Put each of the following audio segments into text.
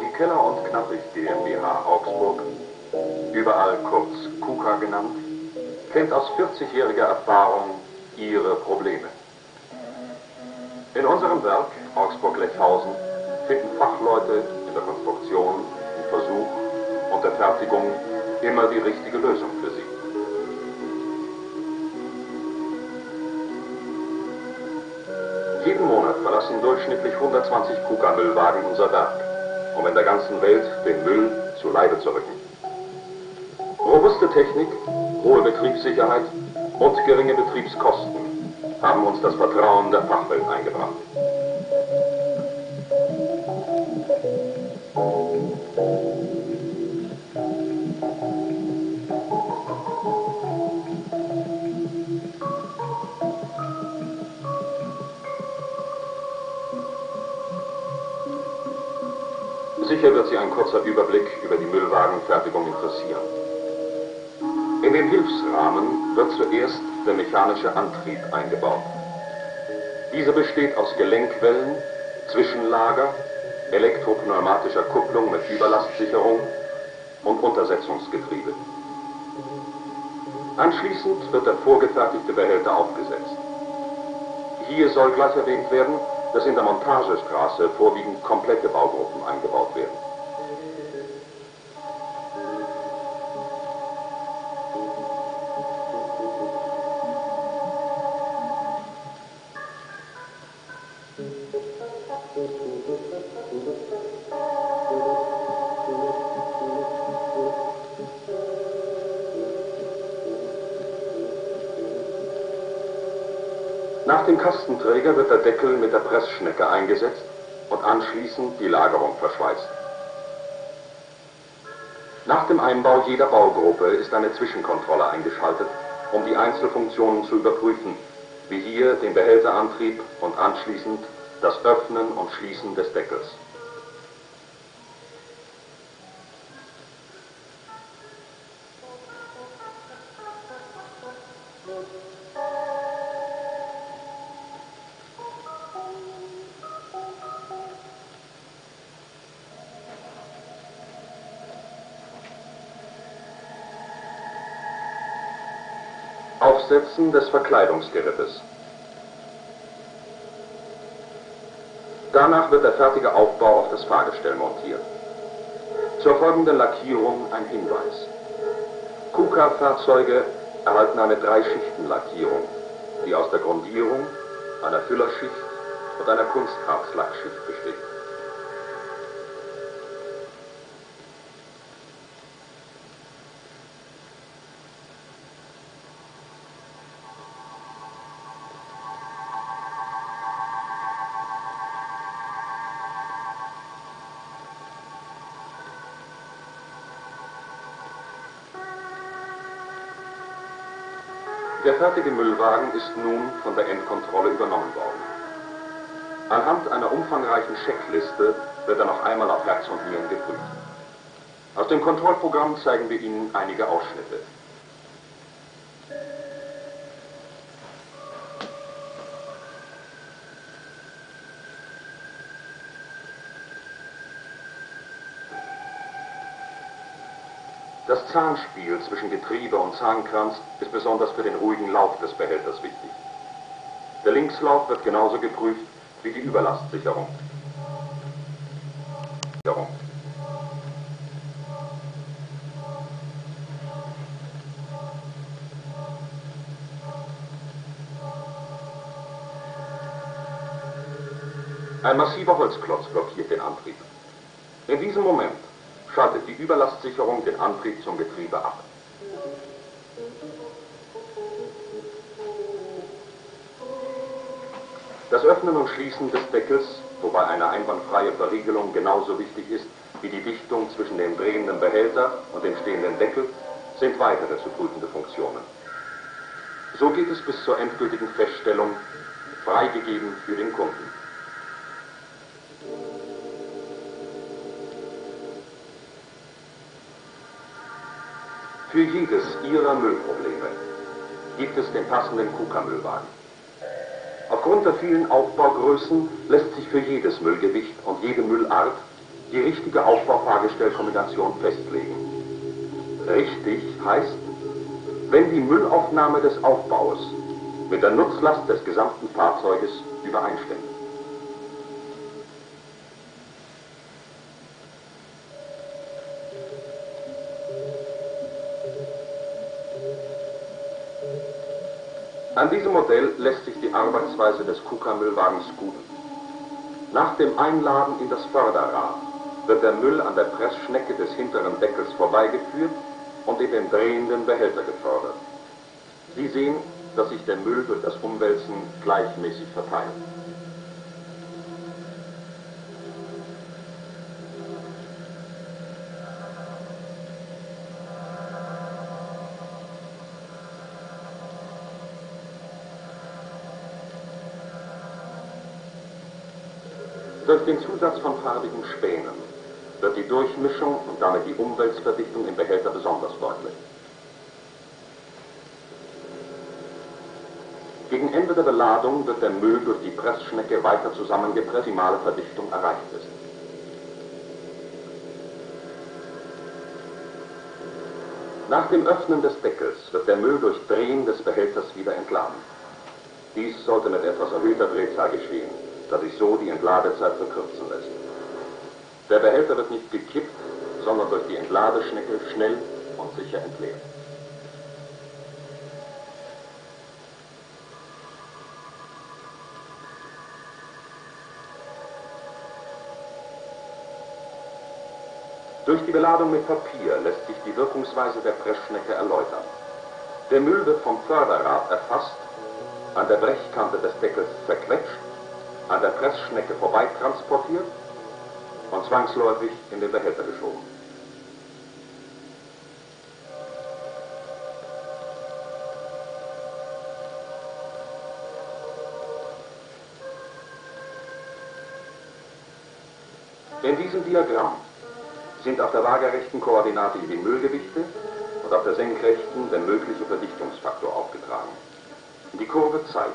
Die Keller und Knappig GmbH Augsburg, überall kurz KUKA genannt, kennt aus 40-jähriger Erfahrung ihre Probleme. In unserem Werk Augsburg-Lechhausen finden Fachleute in der Konstruktion, im Versuch und der Fertigung immer die richtige Lösung für sie. Jeden Monat verlassen durchschnittlich 120 KUKA-Müllwagen unser Werk, um in der ganzen Welt den Müll zu Leibe zu rücken. Robuste Technik, hohe Betriebssicherheit und geringe Betriebskosten haben uns das Vertrauen der Fachwelt eingebracht. Sicher wird Sie ein kurzer Überblick über die Müllwagenfertigung interessieren. In den Hilfsrahmen wird zuerst der mechanische Antrieb eingebaut. Dieser besteht aus Gelenkwellen, Zwischenlager, elektropneumatischer Kupplung mit Überlastsicherung und Untersetzungsgetriebe. Anschließend wird der vorgefertigte Behälter aufgesetzt. Hier soll gleich erwähnt werden, dass in der Montagestraße vorwiegend komplette Baugruppen eingebaut werden. Nach dem Kastenträger wird der Deckel mit der Pressschnecke eingesetzt und anschließend die Lagerung verschweißt. Nach dem Einbau jeder Baugruppe ist eine Zwischenkontrolle eingeschaltet, um die Einzelfunktionen zu überprüfen, wie hier den Behälterantrieb und anschließend das Öffnen und Schließen des Deckels. Aufsetzen des Verkleidungsgerippes. Danach wird der fertige Aufbau auf das Fahrgestell montiert. Zur folgenden Lackierung ein Hinweis. KUKA-Fahrzeuge erhalten eine Drei-Schichten-Lackierung, die aus der Grundierung, einer Füllerschicht und einer Kunstharzlackschicht besteht. Der fertige Müllwagen ist nun von der Endkontrolle übernommen worden. Anhand einer umfangreichen Checkliste wird er noch einmal auf Herz und Nieren geprüft. Aus dem Kontrollprogramm zeigen wir Ihnen einige Ausschnitte. Das Zahnspiel zwischen Getriebe und Zahnkranz ist besonders für den ruhigen Lauf des Behälters wichtig. Der Linkslauf wird genauso geprüft wie die Überlastsicherung. Ein massiver Holzklotz blockiert den Antrieb. In diesem Moment schaltet die Überlastsicherung den Antrieb zum Getriebe ab. Das Öffnen und Schließen des Deckels, wobei eine einwandfreie Verriegelung genauso wichtig ist wie die Dichtung zwischen dem drehenden Behälter und dem stehenden Deckel, sind weitere zu prüfende Funktionen. So geht es bis zur endgültigen Feststellung, freigegeben für den Kunden. Für jedes Ihrer Müllprobleme gibt es den passenden KUKA-Müllwagen. Aufgrund der vielen Aufbaugrößen lässt sich für jedes Müllgewicht und jede Müllart die richtige Aufbaufahrgestellkombination festlegen. Richtig heißt, wenn die Müllaufnahme des Aufbaus mit der Nutzlast des gesamten Fahrzeuges übereinstimmt. An diesem Modell lässt sich die Arbeitsweise des KUKA-Müllwagens gut. Nach dem Einladen in das Förderrad wird der Müll an der Pressschnecke des hinteren Deckels vorbeigeführt und in den drehenden Behälter gefördert. Sie sehen, dass sich der Müll durch das Umwälzen gleichmäßig verteilt. Den Zusatz von farbigen Spänen wird die Durchmischung und damit die Umweltverdichtung im Behälter besonders deutlich. Gegen Ende der Beladung wird der Müll durch die Pressschnecke weiter zusammengepresst, die maximale Verdichtung erreicht ist. Nach dem Öffnen des Deckels wird der Müll durch Drehen des Behälters wieder entladen. Dies sollte mit etwas erhöhter Drehzahl geschehen, da sich so die Entladezeit verkürzen lässt. Der Behälter wird nicht gekippt, sondern durch die Entladeschnecke schnell und sicher entleert. Durch die Beladung mit Papier lässt sich die Wirkungsweise der Pressschnecke erläutern. Der Müll wird vom Förderrad erfasst, an der Brechkante des Deckels zerquetscht, an der Pressschnecke vorbeitransportiert und zwangsläufig in den Behälter geschoben. In diesem Diagramm sind auf der waagerechten Koordinate die Müllgewichte und auf der senkrechten der mögliche Verdichtungsfaktor aufgetragen. Die Kurve zeigt,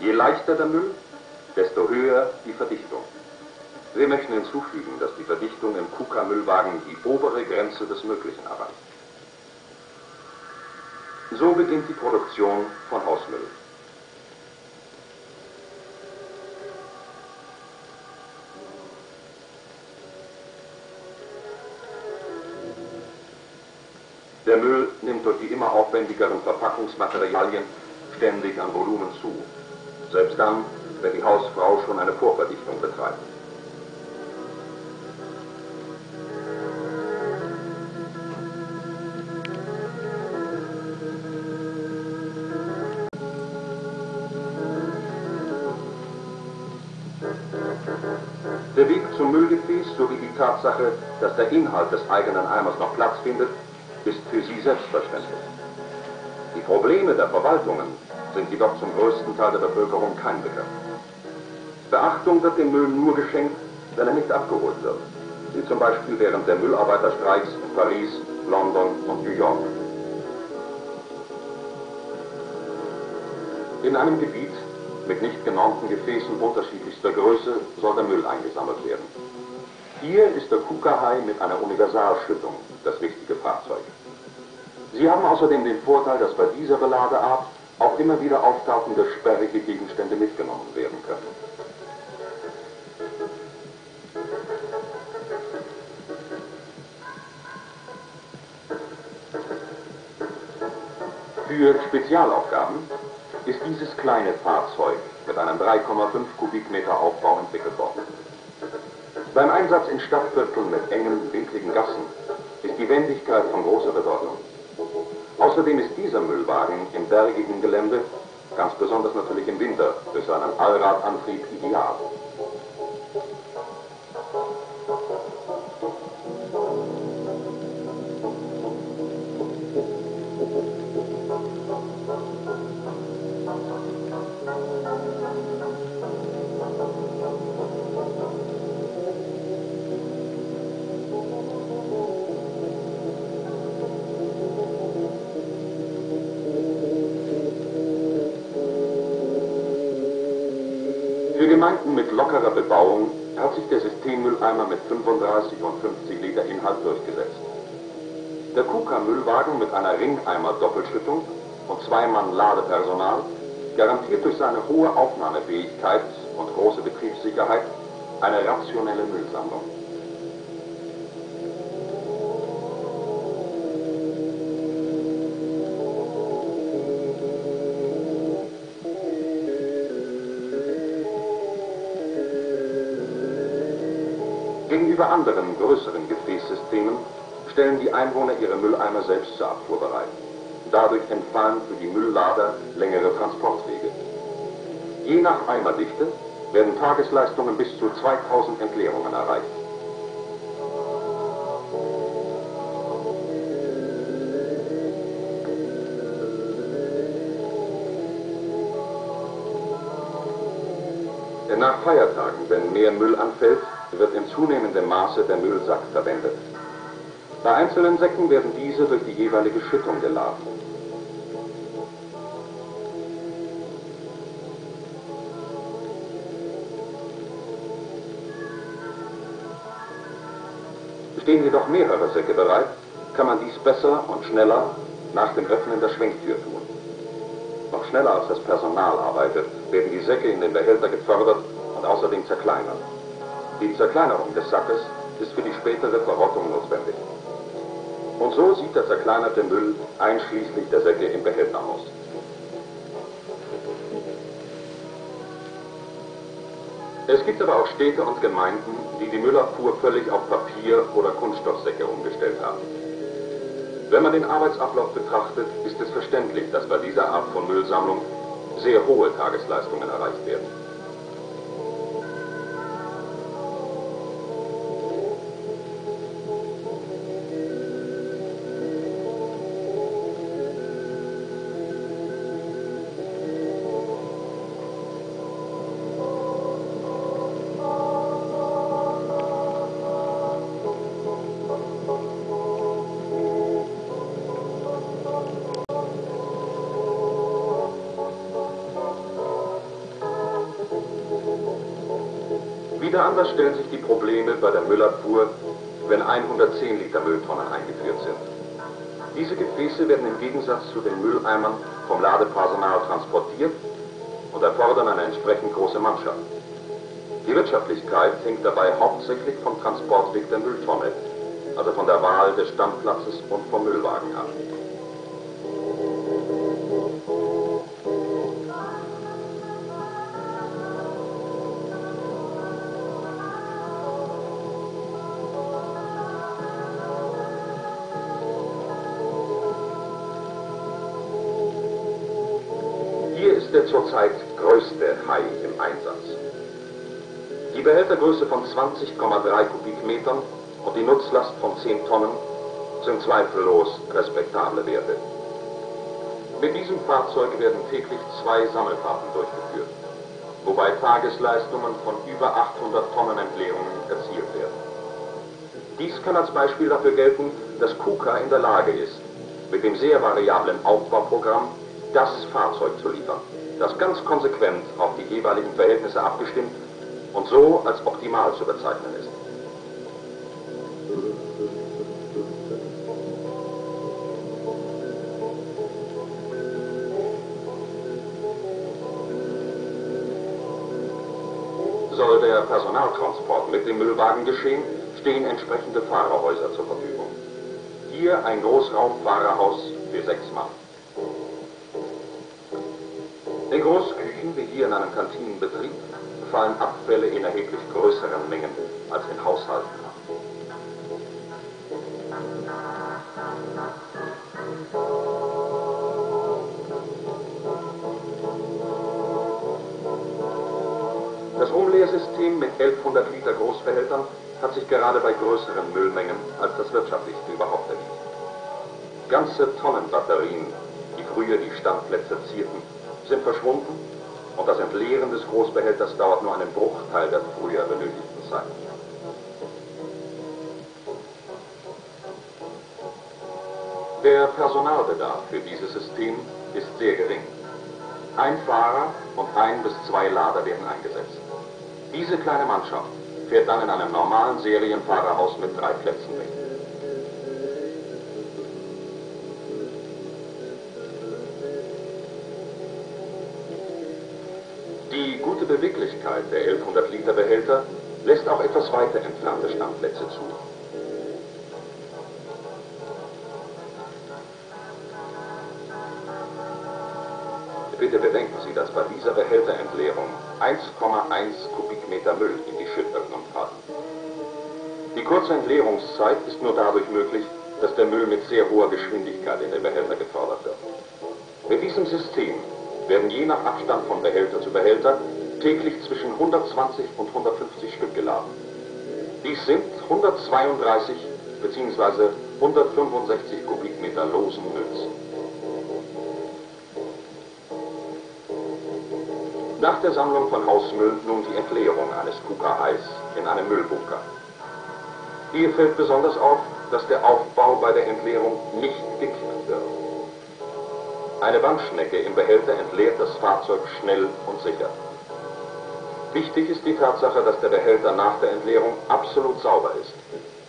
je leichter der Müll, desto höher die Verdichtung. Wir möchten hinzufügen, dass die Verdichtung im KUKA-Müllwagen die obere Grenze des Möglichen erreicht. So beginnt die Produktion von Hausmüll. Der Müll nimmt durch die immer aufwendigeren Verpackungsmaterialien ständig an Volumen zu. Selbst dann, wenn die Hausfrau schon eine Vorverdichtung betreibt. Der Weg zum Müllgefäß sowie die Tatsache, dass der Inhalt des eigenen Eimers noch Platz findet, ist für sie selbstverständlich. Die Probleme der Verwaltungen sind jedoch zum größten Teil der Bevölkerung kein Begriff. Beachtung wird dem Müll nur geschenkt, wenn er nicht abgeholt wird, wie zum Beispiel während der Müllarbeiterstreiks in Paris, London und New York. In einem Gebiet mit nicht genormten Gefäßen unterschiedlichster Größe soll der Müll eingesammelt werden. Hier ist der Kuka-Hai mit einer Universalschüttung das richtige Fahrzeug. Sie haben außerdem den Vorteil, dass bei dieser Beladeart auch immer wieder auftauchende sperrige Gegenstände mitgenommen werden können. Für Spezialaufgaben ist dieses kleine Fahrzeug mit einem 3,5 Kubikmeter Aufbau entwickelt worden. Beim Einsatz in Stadtvierteln mit engen, winkligen Gassen ist die Wendigkeit von großer Bedeutung. Außerdem ist dieser Müllwagen im bergigen Gelände, ganz besonders natürlich im Winter, durch seinen Allradantrieb ideal. Gemeinden mit lockerer Bebauung hat sich der Systemmülleimer mit 35 und 50 Liter Inhalt durchgesetzt. Der KUKA-Müllwagen mit einer Ringeimer-Doppelschüttung und zwei Mann Ladepersonal garantiert durch seine hohe Aufnahmefähigkeit und große Betriebssicherheit eine rationelle Müllsammlung. Anderen, größeren Gefäßsystemen stellen die Einwohner ihre Mülleimer selbst zur Abfuhr bereit. Dadurch entfallen für die Mülllader längere Transportwege. Je nach Eimerdichte werden Tagesleistungen bis zu 2000 Entleerungen erreicht. Nach Feiertagen, wenn mehr Müll anfällt, wird in zunehmendem Maße der Müllsack verwendet. Bei einzelnen Säcken werden diese durch die jeweilige Schüttung geladen. Stehen jedoch mehrere Säcke bereit, kann man dies besser und schneller nach dem Öffnen der Schwenktür tun. Noch schneller als das Personal arbeitet, werden die Säcke in den Behälter gefördert und außerdem zerkleinert. Die Zerkleinerung des Sackes ist für die spätere Verrottung notwendig. Und so sieht der zerkleinerte Müll einschließlich der Säcke im Behälter aus. Es gibt aber auch Städte und Gemeinden, die die Müllabfuhr völlig auf Papier- oder Kunststoffsäcke umgestellt haben. Wenn man den Arbeitsablauf betrachtet, ist es verständlich, dass bei dieser Art von Müllsammlung sehr hohe Tagesleistungen erreicht werden. Wieder anders stellen sich die Probleme bei der Müllabfuhr, wenn 110 Liter Mülltonnen eingeführt sind. Diese Gefäße werden im Gegensatz zu den Mülleimern vom Ladepersonal transportiert und erfordern eine entsprechend große Mannschaft. Die Wirtschaftlichkeit hängt dabei hauptsächlich vom Transportweg der Mülltonne, also von der Wahl des Standplatzes und vom Müllwagen ab. Behältergröße von 20,3 Kubikmetern und die Nutzlast von 10 Tonnen sind zweifellos respektable Werte. Mit diesem Fahrzeug werden täglich zwei Sammelfahrten durchgeführt, wobei Tagesleistungen von über 800 Tonnen Entleerungen erzielt werden. Dies kann als Beispiel dafür gelten, dass KUKA in der Lage ist, mit dem sehr variablen Aufbauprogramm das Fahrzeug zu liefern das ganz konsequent auf die jeweiligen Verhältnisse abgestimmt und so als optimal zu bezeichnen ist. Soll der Personaltransport mit dem Müllwagen geschehen, stehen entsprechende Fahrerhäuser zur Verfügung. Hier ein Großraumfahrerhaus für sechs Mann. In Großküchen, wie hier in einem Kantinenbetrieb, fallen Abfälle in erheblich größeren Mengen als in Haushalten. Das Umlehrsystem mit 1100 Liter Großbehältern hat sich gerade bei größeren Müllmengen als das wirtschaftlichste überhaupt erwiesen. Ganze Tonnenbatterien, die früher die Standplätze zierten, sind verschwunden und das Entleeren des Großbehälters dauert nur einen Bruchteil der früher benötigten Zeit. Der Personalbedarf für dieses System ist sehr gering. Ein Fahrer und ein bis zwei Lader werden eingesetzt. Diese kleine Mannschaft fährt dann in einem normalen Serienfahrerhaus mit drei Plätzen weg. Bitte bedenken Sie, dass bei dieser Behälterentleerung 1,1 Kubikmeter Müll in die Schüttöffnung fallen. Die kurze Entleerungszeit ist nur dadurch möglich, dass der Müll mit sehr hoher Geschwindigkeit in den Behälter gefördert wird. Mit diesem System werden je nach Abstand von Behälter zu Behälter täglich zwischen 120 und 150 Stück geladen. Dies sind 132 bzw. 165 Kubikmeter losen Mülls. Nach der Sammlung von Hausmüll nun die Entleerung eines KUKA-Eis in einem Müllbunker. Hier fällt besonders auf, dass der Aufbau bei der Entleerung nicht gekippt wird. Eine Wandschnecke im Behälter entleert das Fahrzeug schnell und sicher. Wichtig ist die Tatsache, dass der Behälter nach der Entleerung absolut sauber ist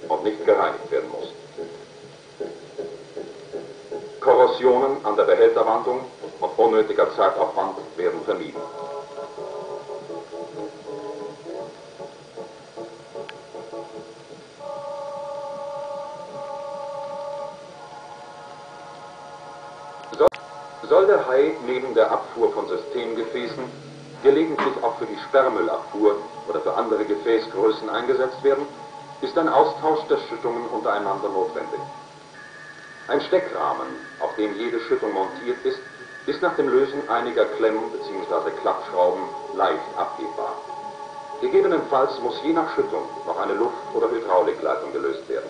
und nicht gereinigt werden muss. Korrosionen an der Behälterwandung und unnötiger Zeitaufwand werden vermieden. Neben der Abfuhr von Systemgefäßen gelegentlich auch für die Sperrmüllabfuhr oder für andere Gefäßgrößen eingesetzt werden, ist ein Austausch der Schüttungen untereinander notwendig. Ein Steckrahmen, auf dem jede Schüttung montiert ist, ist nach dem Lösen einiger Klemm- bzw. Klappschrauben leicht abhebbar. Gegebenenfalls muss je nach Schüttung noch eine Luft- oder Hydraulikleitung gelöst werden.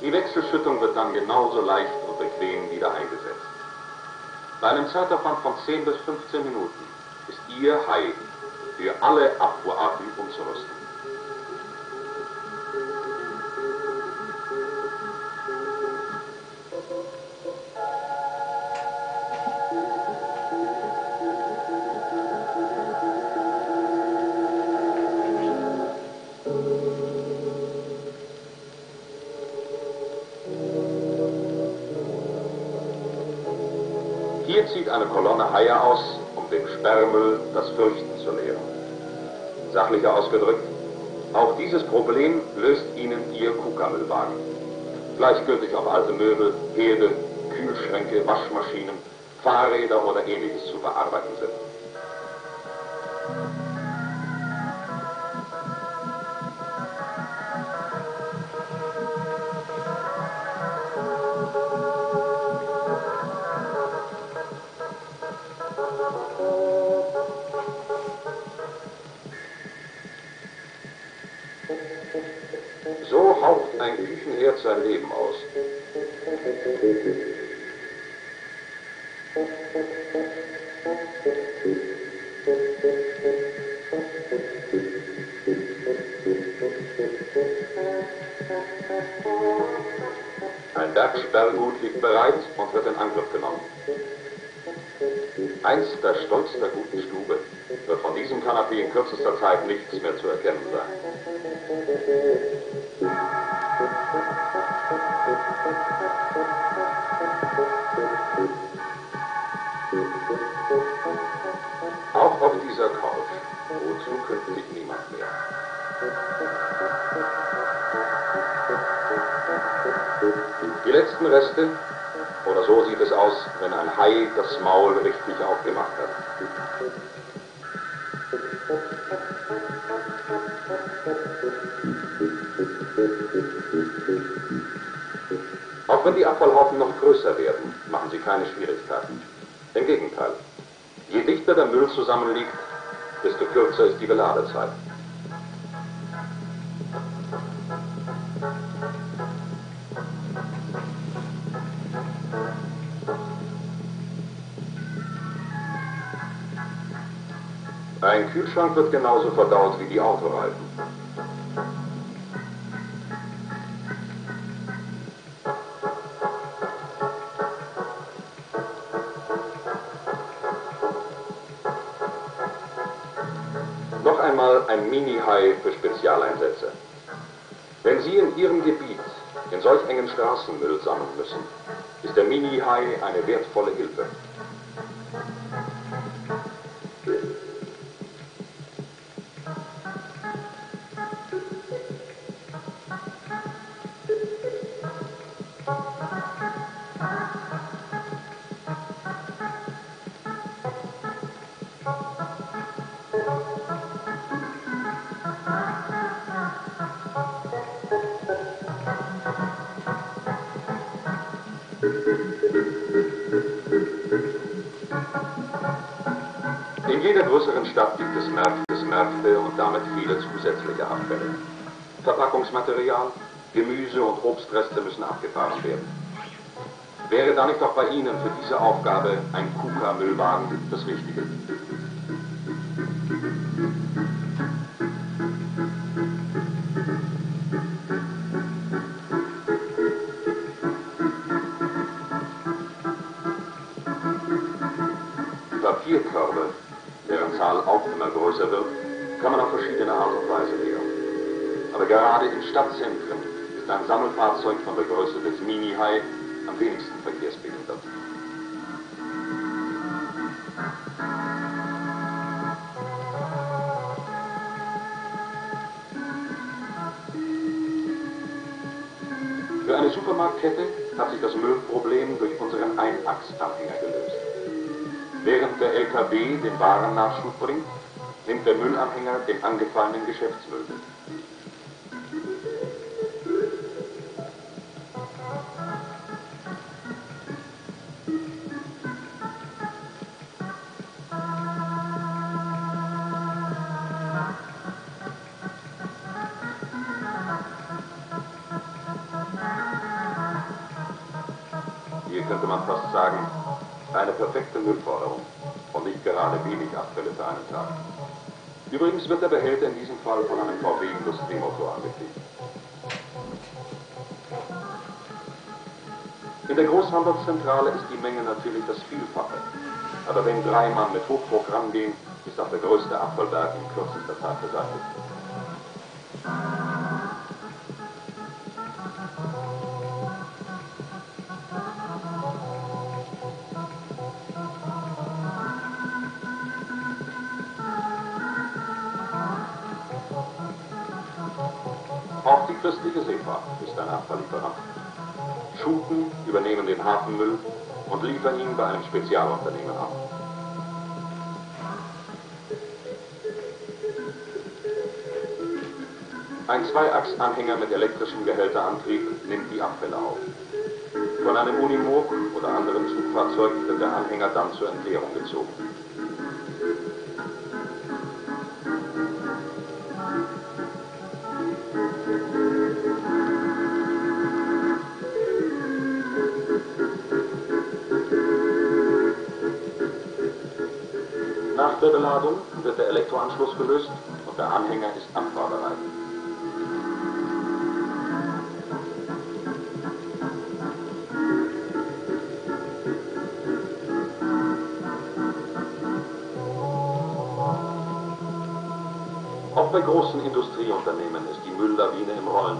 Die Wechselschüttung wird dann genauso leicht und bequem wieder eingesetzt. Bei einem Zeitaufwand von 10 bis 15 Minuten ist Ihr Hai für alle Abfuhrarten umzurüsten. Zieht eine Kolonne Haie aus, um dem Sperrmüll das Fürchten zu lehren. Sachlicher ausgedrückt, auch dieses Problem löst Ihnen Ihr Kuka-Müllwagen. Gleichgültig ob alte Möbel, Herde, Kühlschränke, Waschmaschinen, Fahrräder oder ähnliches zu verarbeiten sind. Ein Bergsperrgut liegt bereit und wird in Angriff genommen. Einst der Stolz der guten Stube wird von diesem Kanapee in kürzester Zeit nichts mehr zu erkennen sein. Zukünftig niemand mehr. Die letzten Reste, oder so sieht es aus, wenn ein Hai das Maul richtig aufgemacht hat. Auch wenn die Abfallhaufen noch größer werden, machen sie keine Schwierigkeiten. Im Gegenteil. Je dichter der Müll zusammenliegt, desto kürzer ist die Beladezeit. Ein Kühlschrank wird genauso verdaut wie die Autoreifen. Einmal ein Mini-Hai für Spezialeinsätze. Wenn Sie in Ihrem Gebiet in solch engen Straßenmüll sammeln müssen, ist der Mini-Hai eine wertvolle Hilfe. Verpackungsmaterial, Gemüse und Obstreste müssen abgefahren werden. Wäre da nicht auch bei Ihnen für diese Aufgabe ein KUKA-Müllwagen das Richtige? Papierkörbe, deren Zahl auch immer größer wird, Aber gerade in Stadtzentren ist ein Sammelfahrzeug von der Größe des Mini-Hai am wenigsten verkehrsbehindert. Für eine Supermarktkette hat sich das Müllproblem durch unseren Einachsanhänger gelöst. Während der LKW den Warennachschub bringt, nimmt der Müllanhänger den angefallenen Geschäftsmüll mit. Wird der Behälter in diesem Fall von einem VW-Industriemotor angetrieben. In der Großhandelszentrale ist die Menge natürlich das Vielfache. Aber wenn drei Mann mit Hochdruck rangehen, ist auch der größte Abfallberg in kürzester Zeit beseitigt. Die christliche Seefahrt ist ein Abfalllieferant. Schuten übernehmen den Hafenmüll und liefern ihn bei einem Spezialunternehmen ab. Ein Zweiachsanhänger mit elektrischem Behälterantrieb nimmt die Abfälle auf. Von einem Unimog oder anderen Zugfahrzeug wird der Anhänger dann zur Entleerung gezogen. Nach der Beladung wird der Elektroanschluss gelöst und der Anhänger ist abfahrbereit. Auch bei großen Industrieunternehmen ist die Mülllawine im Rollen.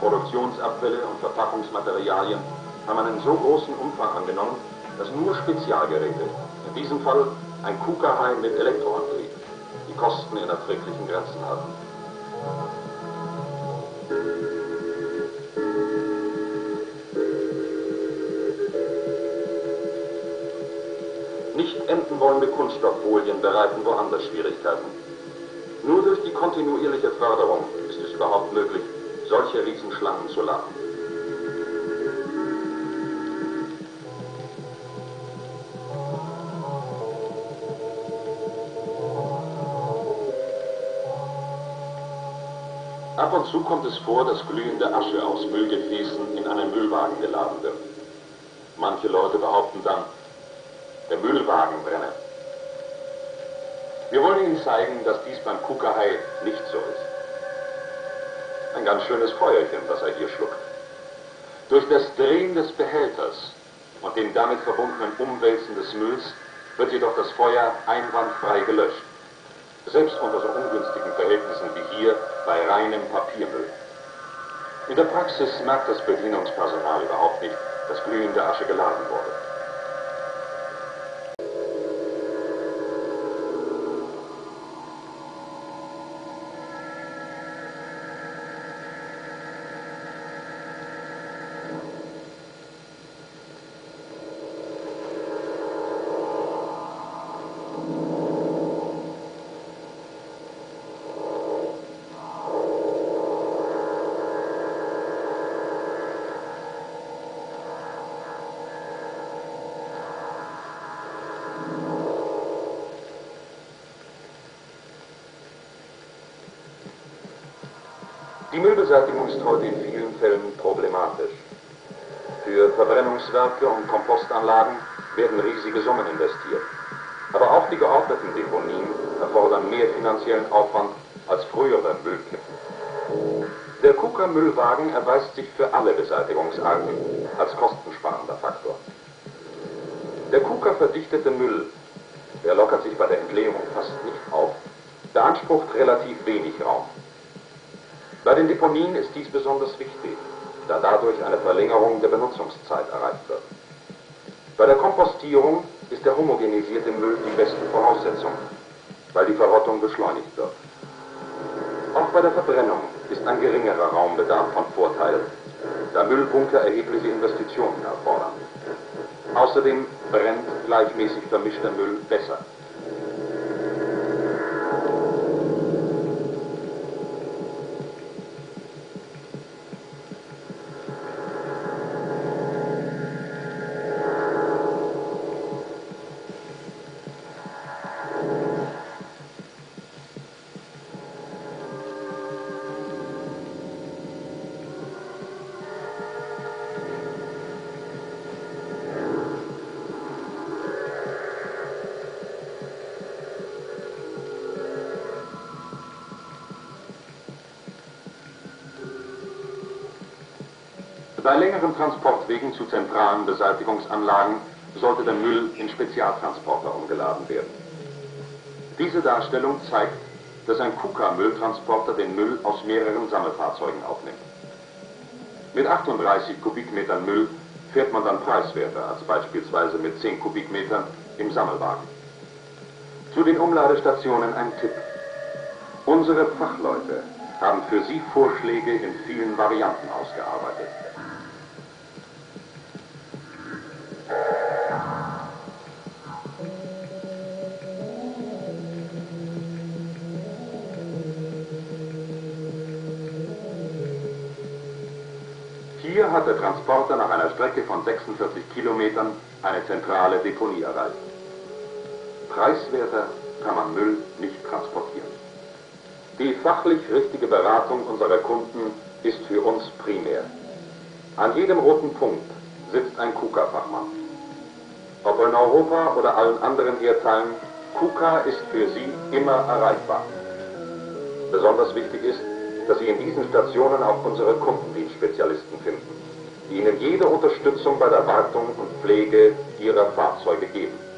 Produktionsabfälle und Verpackungsmaterialien haben einen so großen Umfang angenommen, dass nur Spezialgeräte, in diesem Fall ein KUKA-Hai mit Elektroantrieb, die Kosten in erträglichen Grenzen halten. Nicht enden wollende Kunststofffolien bereiten woanders Schwierigkeiten. Nur durch die kontinuierliche Förderung ist es überhaupt möglich, solche Riesenschlangen zu laden. Ab und zu kommt es vor, dass glühende Asche aus Müllgefäßen in einen Müllwagen geladen wird. Manche Leute behaupten dann, der Müllwagen brenne. Wir wollen Ihnen zeigen, dass dies beim Kukahai nicht so ist. Ein ganz schönes Feuerchen, das er hier schluckt. Durch das Drehen des Behälters und dem damit verbundenen Umwälzen des Mülls wird jedoch das Feuer einwandfrei gelöscht. Selbst unter so ungünstigen Verhältnissen wie hier bei reinem Papiermüll. In der Praxis merkt das Bedienungspersonal überhaupt nicht, dass glühende Asche geladen wurde. Die Müllbeseitigung ist heute in vielen Fällen problematisch. Für Verbrennungswerke und Kompostanlagen werden riesige Summen investiert. Aber auch die geordneten Deponien erfordern mehr finanziellen Aufwand als frühere Müllkippen. Der KUKA-Müllwagen erweist sich für alle Beseitigungsarten als kostensparender Faktor. Der KUKA verdichtete Müll, der lockert sich bei der Entleerung fast nicht auf, beansprucht relativ wenig Raum. Bei den Deponien ist dies besonders wichtig, da dadurch eine Verlängerung der Benutzungszeit erreicht wird. Bei der Kompostierung ist der homogenisierte Müll die beste Voraussetzung, weil die Verrottung beschleunigt wird. Auch bei der Verbrennung ist ein geringerer Raumbedarf von Vorteil, da Müllbunker erhebliche Investitionen erfordern. Außerdem brennt gleichmäßig vermischter Müll besser. Bei längeren Transportwegen zu zentralen Beseitigungsanlagen sollte der Müll in Spezialtransporter umgeladen werden. Diese Darstellung zeigt, dass ein KUKA-Mülltransporter den Müll aus mehreren Sammelfahrzeugen aufnimmt. Mit 38 Kubikmetern Müll fährt man dann preiswerter als beispielsweise mit 10 Kubikmetern im Sammelwagen. Zu den Umladestationen ein Tipp. Unsere Fachleute haben für Sie Vorschläge in vielen Varianten ausgearbeitet. Der Transporter nach einer Strecke von 46 Kilometern eine zentrale Deponie erreicht. Preiswerter kann man Müll nicht transportieren. Die fachlich richtige Beratung unserer Kunden ist für uns primär. An jedem roten Punkt sitzt ein KUKA-Fachmann. Ob in Europa oder allen anderen Erdteilen, KUKA ist für Sie immer erreichbar. Besonders wichtig ist, dass Sie in diesen Stationen auch unsere Kundendienstspezialisten finden, die Ihnen jede Unterstützung bei der Wartung und Pflege Ihrer Fahrzeuge geben.